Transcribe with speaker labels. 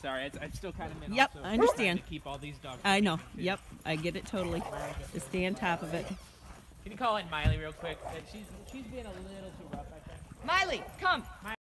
Speaker 1: Sorry, I'm still kind of in.
Speaker 2: Yep, I understand.
Speaker 1: Keep all these dogs.
Speaker 2: I know. Yep, I get it totally. Just stay on top of it.
Speaker 1: Can you call in Miley real quick? She's she's being a little too rough, I think.
Speaker 3: Miley, come.